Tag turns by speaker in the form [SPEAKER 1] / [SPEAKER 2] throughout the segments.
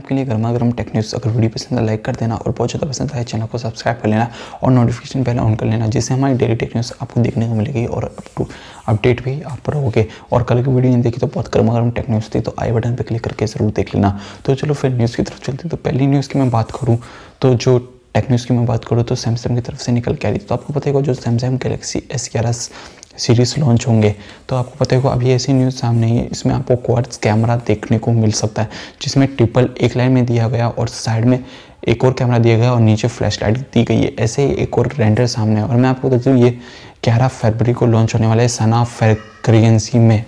[SPEAKER 1] आपके लिए गर्मा गर्म टेक न्यूज़ अगर वीडियो पसंद है लाइक कर देना और बहुत ज़्यादा पसंद आए चैनल को सब्सक्राइब कर लेना और नोटिफिकेशन पहले ऑन कर लेना, जिससे हमारी डेली टेक न्यूज़ आपको देखने को मिलेगी और अप टू अपडेट भी आप पर होगे। और कल की वीडियो नहीं देखी तो बहुत गर्मा गर्म टेक न्यूज़ थी तो आई बटन पर क्लिक करके ज़रूर देख लेना। तो चलो फिर न्यूज़ की तरफ़ चलते तो पहली न्यूज़ की मैं बात करूँ तो जो टेक न्यूज़ की मैं बात करूँ तो सैमसंग की तरफ़ से निकल के आ रही तो आपको पता है जो सैमसंग गैलेक्सी एस ग्यारह सीरीज़ लॉन्च होंगे। तो आपको पता होगा अभी ऐसी न्यूज़ सामने ही, इसमें आपको क्वार्ट्स कैमरा देखने को मिल सकता है, जिसमें ट्रिपल एक लाइन में दिया गया और साइड में एक और कैमरा दिया गया और नीचे फ्लैश लाइट दी गई है। ऐसे ही एक और रेंडर सामने है। और मैं आपको बता दूँ, ये ग्यारह फरवरी को लॉन्च होने वाला है सना फ्रेक्रेंसी में।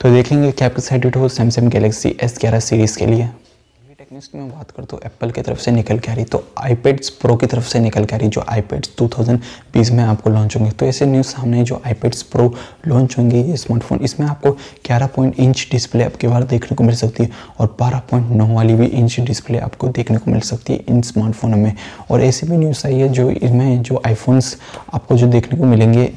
[SPEAKER 1] तो देखेंगे क्या आप एक्साइटेड हो सैमसंग गैलेक्सी एस ग्यारह सीरीज़ के लिए। टेक्निक्स की मैं बात करता हूँ एप्पल की तरफ़ से निकल के आ रही तो आईपैड्स प्रो की तरफ़ से निकल के आ रही, जो आईपैड्स 2020 में आपको लॉन्च होंगे। तो ऐसे न्यूज़ सामने जो आईपैड्स प्रो लॉन्च होंगे, ये स्मार्टफ़ोन इसमें आपको 11 पॉइंट इंच डिस्प्ले आपके बार देखने को मिल सकती है और 12.9 वाली भी इंच डिस्प्ले आपको देखने को मिल सकती है इन स्मार्टफ़ोन में। और ऐसी भी न्यूज़ आई है जो इसमें जो आईफोन्स आपको जो देखने को मिलेंगे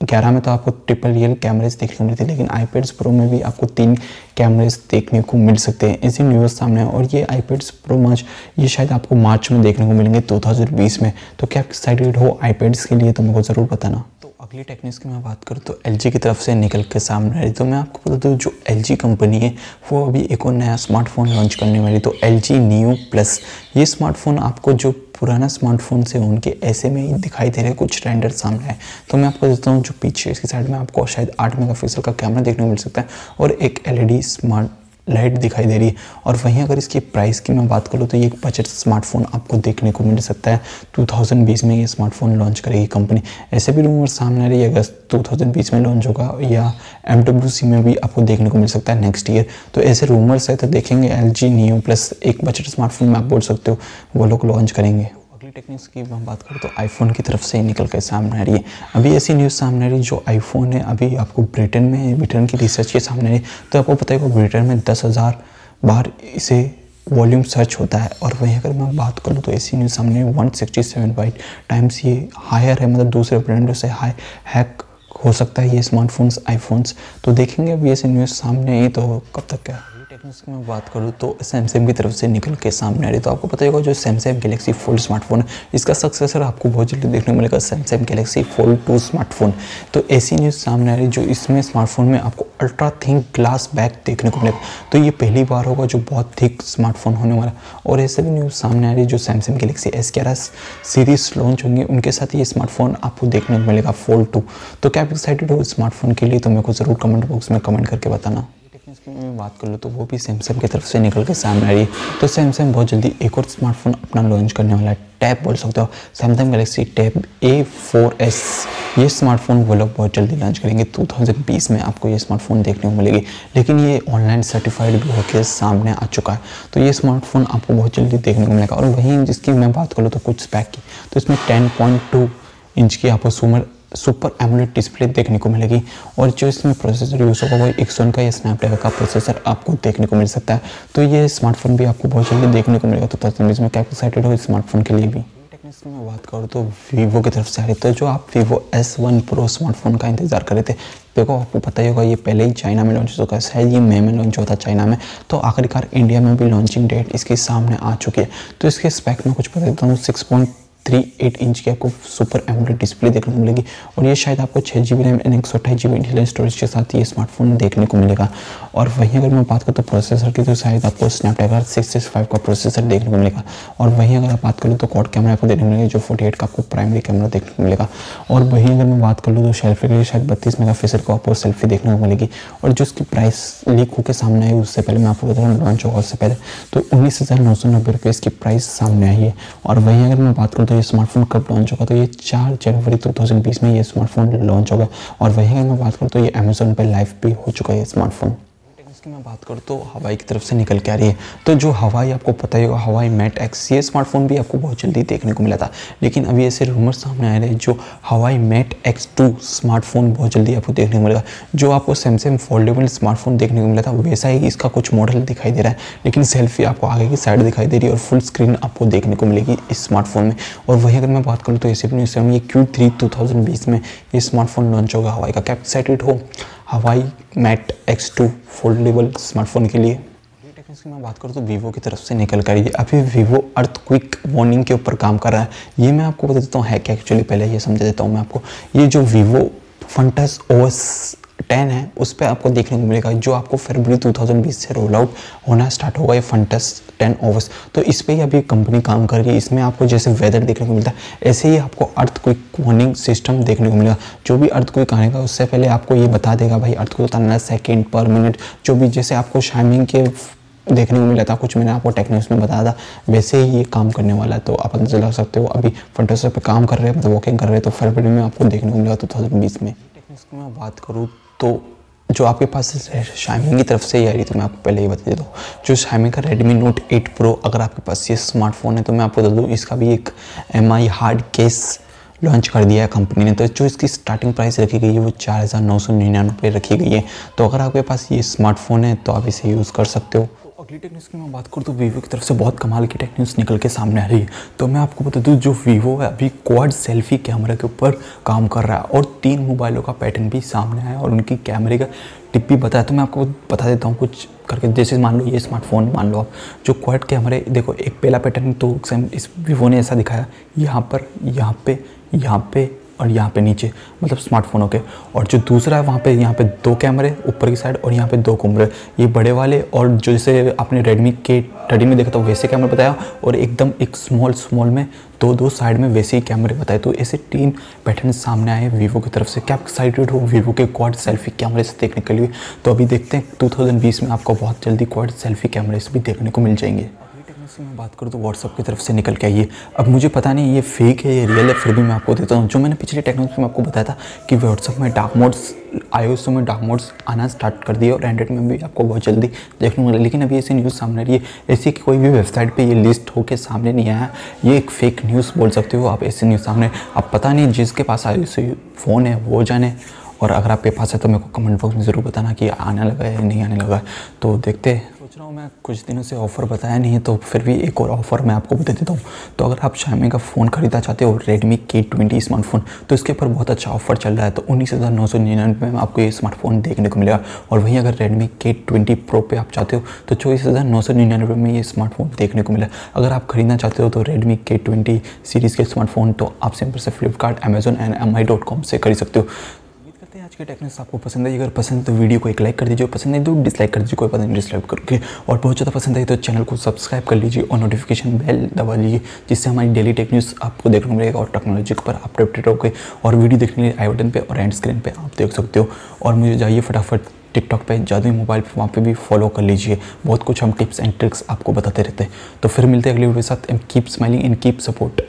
[SPEAKER 1] ग्यारह में तो आपको ट्रिपल रियल कैमरेज देखने को मिलते हैं, लेकिन आईपैड्स प्रो में भी आपको तीन कैमरेज देखने को मिल सकते हैं। ऐसी न्यूज़ सामने और ये आईपैड्स प्रो मार्च ये शायद आपको मार्च में देखने को मिलेंगे 2020 में। तो क्या एक्साइटेड हो आईपैड्स के लिए तो मेरे को ज़रूर बताना। तो अगली टेक्निक्स की मैं बात करूँ तो एलजी की तरफ़ से निकल के सामने रही तो मैं आपको बता दूँ, जो एलजी कंपनी है, वो अभी एक और नया स्मार्टफ़ोन लॉन्च करने वाली तो एल जी न्यू प्लस ये स्मार्टफ़ोन आपको जो पुराना स्मार्टफ़ोन से उनके ऐसे में ही दिखाई दे रहे कुछ रेंडर सामने है तो मैं आपको देता हूँ जो पीछे, इसकी साइड में आपको शायद आठ मेगा का कैमरा देखने को मिल सकता है और एक एलईडी स्मार्ट लाइट दिखाई दे रही है। और वहीं अगर इसकी प्राइस की मैं बात करूँ तो ये एक बजट स्मार्टफ़ोन आपको देखने को मिल सकता है। 2020 में ये स्मार्टफ़ोन लॉन्च करेगी कंपनी ऐसे भी रूमर सामने आ रही है अगस्त 2020 में लॉन्च होगा या एम में भी आपको देखने को मिल सकता है नेक्स्ट ईयर तो ऐसे रूमर्स है तो देखेंगे एल जी न्यू प्लस एक बजट स्मार्टफ़ोन में आप बोल सकते हो, वो लोग लॉन्च करेंगे। टेक्निक्स की हम बात करें तो आईफोन की तरफ़ से ही निकल कर सामने आ रही है। अभी ऐसी न्यूज़ सामने आ रही है जो आईफोन है अभी आपको ब्रिटेन में ब्रिटेन की रिसर्च के सामने आ रही है। तो आपको पता है कि ब्रिटेन में दस हज़ार बार इसे वॉल्यूम सर्च होता है और वहीं अगर मैं बात करूँ तो ऐसी न्यूज़ सामने one sixty seven white times ये हायर है मतलब दूसरे ब्रांडों से हाई हैक हो सकता है ये स्मार्टफोन्स आईफोन्स तो देखेंगे अभी ऐसे न्यूज़ सामने ही तो कब तक क्या? टेक्निक्स की मैं बात करूँ तो सैमसंग की तरफ़ से निकल के सामने आ रही तो आपको पता होगा, जो सैमसंग गैलेक्सी फोल्ड स्मार्टफ़ोन है, इसका सक्सेसर आपको बहुत जल्दी देखने को मिलेगा Samsung Galaxy Fold two smartphone तो ऐसी न्यूज़ सामने आ रही जो इसमें स्मार्टफ़ोन में आपको अल्ट्रा थिंक ग्लास बैक देखने को मिलेगा। तो ये पहली बार होगा जो बहुत थिक स्मार्टफ़ोन होने वाला और ऐसे भी न्यूज़ सामने आ रही जो सैमसंग गैलेक्सी एस ग्यारह सीरीज़ लॉन्च होंगे, उनके साथ ये स्मार्टफ़ोन आपको देखने को मिलेगा फोल्ड टू तो क्या आप एक्साइटेड हो स्मार्टफ़ोन के लिए? तो मेरे को ज़रूर कमेंट बॉक्स में कमेंट करके बताना। इसकी मैं बात कर लूँ तो वो भी सैमसंग की तरफ़ से निकल के सामने आ रही है। तो सैमसंग बहुत जल्दी एक और स्मार्टफ़ोन अपना लॉन्च करने वाला है टैब बोल सकते हो। Samsung Galaxy Tab A four S ये स्मार्टफ़ोन वो लोग बहुत जल्दी लॉन्च करेंगे। 2020 में आपको ये स्मार्टफ़ोन देखने को मिलेगी। लेकिन ये ऑनलाइन सर्टिफाइड भी होकर सामने आ चुका है। तो ये स्मार्टफ़ोन आपको बहुत जल्दी देखने को मिलेगा। और वहीं जिसकी मैं बात करूँ तो कुछ स्पैक की। तो इसमें टेन इंच की आपको सुमर सुपर एमुलेट डिस्प्ले देखने को मिलेगी। और जो इसमें प्रोसेसर यूज़ होगा, वो एक का या स्नैपड्रैगन का प्रोसेसर आपको देखने को मिल सकता है। तो ये स्मार्टफ़ोन भी आपको बहुत जल्दी देखने को मिलेगा। तो तस्वीर क्या एक्साइटेड हो स्मार्टफ़ोन के लिए भी? टेक्निक्स में बात करूँ तो वीवो की तरफ़ से आ रही तो जो आप Vivo S one pro smartphone का इंतज़ार कर रहे थे, देखो आपको पता ही होगा, ये पहले ही चाइना में लॉन्च हो चुका है। शायद ये मई में लॉन्च होता चाइना में। तो आखिरकार इंडिया में भी लॉन्चिंग डेट इसके सामने आ चुकी है। तो इसके स्पेक में कुछ बता देता हूँ six point three eight inch की आपको सुपर एमोलेड डिस्प्ले देखने को मिलेगी और ये शायद आपको छः जी बी रैम एंड एक सौ अट्ठाईस जी बी इंटरनल स्टोरेज के साथ ये स्मार्टफ़ोन देखने को मिलेगा। और वहीं अगर मैं बात करूँ तो प्रोसेसर की तो शायद आपको स्नैपड्रैगन सिक्स सिक्स फाइव का प्रोसेसर देखने को मिलेगा। और वहीं अगर आप बात करूँ तो कॉड कैमरा आपको देखने को मिलेगा, जो फोर्टी एट का आपको प्राइमरी कैमरा देखने को मिलेगा। और वहीं अगर मैं बात कर लूँ तो सेल्फी के लिए शायद बत्तीस मेगा पिक्सल को आपको सेल्फी देखने को मिलेगी। और जो उसकी प्राइस लीक होकर सामने आई, उससे पहले मैं आपको बता रहा हूँ लॉन्च होगा उससे पहले तो उन्नीस हज़ार नौ सौ नब्बे रुपये इसकी प्राइस सामने आई है। और वहीं अगर मैं बात करूँ तो ये स्मार्टफ़ोन कब लॉन्च होगा? तो ये चार जनवरी 2020 में ये स्मार्टफ़ोन लॉन्च होगा। और वहीं अगर मैं बात करूँ तो ये अमेजोन पर लाइव भी हो चुका है स्मार्टफ़ोन इसकी मैं बात करूँ तो हवाई की तरफ़ से निकल के आ रही है। तो जो हवाई, आपको पता ही होगा, हवाई मैट एक्स, ये स्मार्टफ़ोन भी आपको बहुत जल्दी देखने को मिला था। लेकिन अभी ऐसे रूमर सामने आ रहे हैं जो हवाई मैट एक्स टू स्मार्टफ़ोन बहुत जल्दी आपको देखने को मिलेगा। जो आपको सैमसंग फोल्डेबल स्मार्टफ़ोन देखने को मिला था, वैसा ही इसका कुछ मॉडल दिखाई दे रहा है। लेकिन सेल्फी आपको आगे की साइड दिखाई दे रही है और फुल स्क्रीन आपको देखने को मिलेगी इस स्मार्टफ़ोन में। और वही अगर मैं बात करूँ तो ऐसे भी ये क्यू थ्री टू थाउज़ेंड बीस में ये स्मार्टफ़ोन लॉन्च होगा, हवाई का। एक्साइटेड हो Huawei Mate X two foldable smartphone के लिए। टेक्निक्स की मैं बात करूँ तो वीवो की तरफ़ से निकल कर ये अभी वीवो अर्थ क्विक वार्निंग के ऊपर काम कर रहा है। ये मैं आपको बता देता हूँ है क्या एक्चुअली पहले ये समझा देता हूँ मैं आपको। ये जो वीवो फंटस ओएस टेन है, उस पर आपको देखने को मिलेगा जो आपको फरवरी 2020 से रोल आउट होना स्टार्ट होगा, ये फंटस टेन ओवर्स तो इस पर ही अभी कंपनी काम कर रही है, इसमें आपको जैसे वेदर देखने को मिलता है, ऐसे ही आपको अर्थ क्विक वार्निंग सिस्टम देखने को मिलेगा। जो भी अर्थ क्विक आएगा, उससे पहले आपको ये बता देगा भाई अर्थ क्विक आना सेकेंड पर मिनट जो भी जैसे आपको शाइमिंग के देखने को मिला था कुछ मैंने आपको टेक्निक्स में बताया था, वैसे ही ये काम करने वाला है। तो आप अंदाज़ा लगा सकते हो, अभी फंटस पे काम कर रहे हैं मतलब वॉकिंग कर रहे हैं तो फरवरी में आपको देखने को मिलेगा टू थाउज़ेंड बीस में। टेक्निक्स की मैं बात करूँ तो जो आपके पास शाइमिंग की तरफ़ से ही आ रही तो मैं आपको पहले ही बता देता हूँ जो शाइमिंग का रेडमी नोट 8 प्रो अगर आपके पास ये स्मार्टफ़ोन है तो मैं आपको बता दूँ, इसका भी एक एम हार्ड केस लॉन्च कर दिया है कंपनी ने। तो जो इसकी स्टार्टिंग प्राइस रखी गई है, वो चार हज़ार नौ सौ निन्यानवे रखी गई है। तो अगर आपके पास ये स्मार्टफ़ोन है तो आप इसे यूज़ कर सकते हो। अगली टेक्निक्स की मैं बात करूँ तो वीवो की तरफ़ से बहुत कमाल की टेक्निक्स निकल के सामने आ रही है। तो मैं आपको बता दूँ, जो वीवो है, अभी क्वाड सेल्फी कैमरा के ऊपर काम कर रहा है और तीन मोबाइलों का पैटर्न भी सामने आया और उनकी कैमरे का टिप भी बताया। तो मैं आपको बता देता हूँ कुछ करके। जैसे मान लो ये स्मार्टफ़ोन मान लो आप, जो क्वाड कैमरे देखो एक पहला पैटर्न तो इस वीवो ने ऐसा दिखाया। यहाँ पर, यहाँ पे यहाँ पे और यहाँ पे नीचे मतलब स्मार्टफोनों के और जो दूसरा है, वहाँ पे, यहाँ पे दो कैमरे, ऊपर की साइड और यहाँ पे दो कैमरे ये बड़े वाले और जो जैसे आपने रेडमी के थर्टी में देखा था वैसे कैमरे बताया और एकदम एक स्मॉल स्मॉल में दो दो साइड में वैसे ही कैमरे बताए। तो ऐसे तीन पैटर्न सामने आए वीवो की तरफ़ से। क्या एक्साइटेड हो वीवो के क्वाड सेल्फी कैमरे से देखने के लिए? तो अभी देखते हैं टू में आपको बहुत जल्दी क्वाड सेल्फी कैमरे से भी देखने को मिल जाएँगे। से मैं बात करूँ तो व्हाट्सअप की तरफ़ से निकल के आइए। अब मुझे पता नहीं ये फेक है ये रियल है, फिर भी मैं आपको देता हूँ। जो मैंने पिछले टेक्नोलॉजी में आपको बताया था कि व्हाट्सअप में डार्क मोड्स आयो में डार्क मोड्स आना स्टार्ट कर दिए और एंड्रॉइड में भी आपको बहुत जल्दी देखने को लेकिन अभी ऐसी न्यूज़ सामने रही है। ऐसी कि कोई भी वेबसाइट पर ये लिस्ट होकर सामने नहीं आया। ये एक फेक न्यूज़ बोल सकते हो आप ऐसी न्यूज़ सामने। अब पता नहीं जिसके पास आयो फ़ोन है, वो जाने। और अगर आपके पास है तो मेरे को कमेंट बॉक्स में ज़रूर बताना कि आने लगा है नहीं आने लगा है। तो देखते सोच रहा हूँ, मैं कुछ दिनों से ऑफ़र बताया नहीं है तो फिर भी एक और ऑफ़र मैं आपको बता देता हूँ। तो अगर आप शामी का फ़ोन खरीदना चाहते हो रेडमी के ट्वेंटी स्मार्टफ़ोन तो इसके ऊपर बहुत अच्छा ऑफ़र चल रहा है तो उन्नीस हज़ार नौ सौ निन्यानवे में आपको ये स्मार्टफ़ोन देखने को मिलेगा। और वहीं अगर रेडमी के ट्वेंटी प्रो पे आप चाहते हो तो चौबीस हज़ार नौ सौ निन्यानवे में ये स्मार्टफ़ोन देखने को मिला। अगर आप खरीदना चाहते हो तो रेडमी के ट्वेंटी सीरीज़ के स्मार्टफ़ोन तो आप सिंपल से Flipkart Amazon and M I dot com से खरीद सकते हो। के टेक्निक्स आपको पसंद आई। अगर पसंद तो वीडियो को एक लाइक कर दीजिए पसंद नहीं तो डिसलाइक कर दीजिए, कोई पता नहीं डिसलाइक करके। और बहुत ज़्यादा पसंद आई तो चैनल को सब्सक्राइब कर लीजिए और नोटिफिकेशन बेल दबा लीजिए, जिससे हमारी डेली टेक न्यूज़ आपको देखने को मिलेगा और टेक्नोलॉजी पर आप अपडेटेड होकर और वीडियो देखने के लिए आई बटन पर और एंड स्क्रीन पर आप देख सकते हो। और मुझे जाइए फटाफट टिकटॉक पे, जादुई मोबाइल पे, वहाँ पे भी फॉलो कर लीजिए। बहुत कुछ हम टिप्स एंड ट्रिक्स आपको बताते रहते हैं। तो फिर मिलते हैं अगले वीडियो के साथ। And keep smiling and keep support